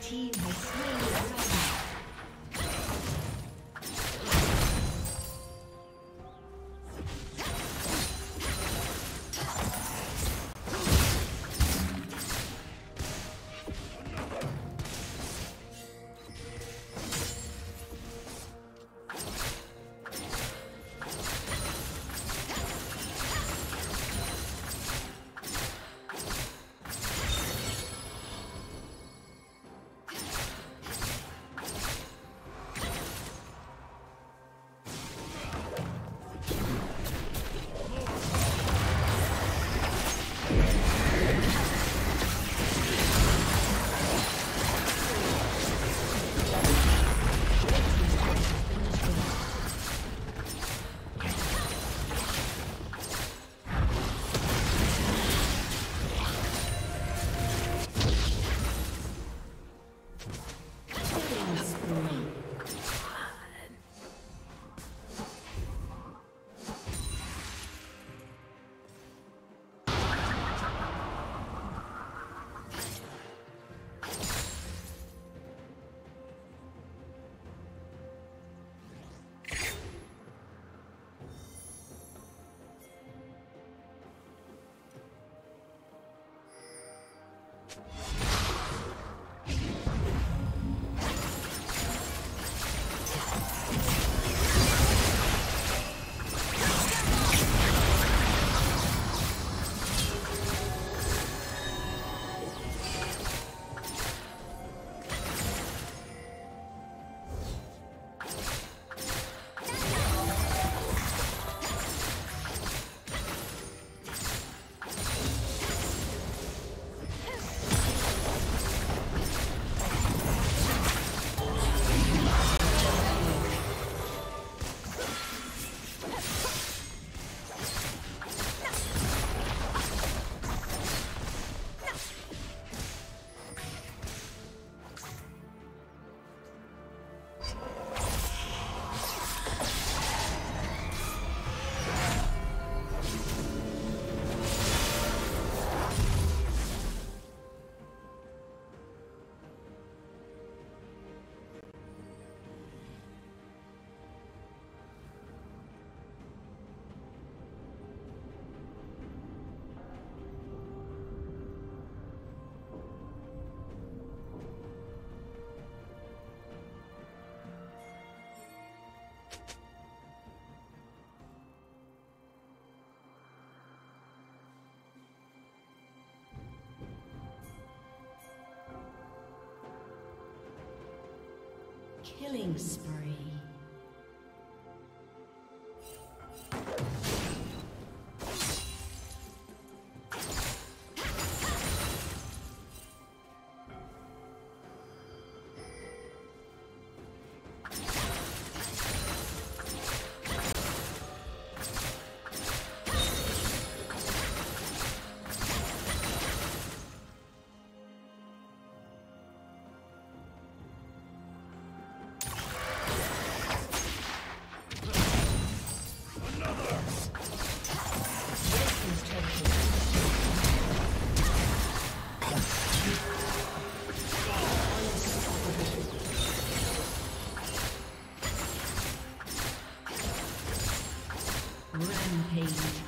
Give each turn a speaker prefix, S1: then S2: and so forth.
S1: team has slain the dragon. Killing spree. Rampage.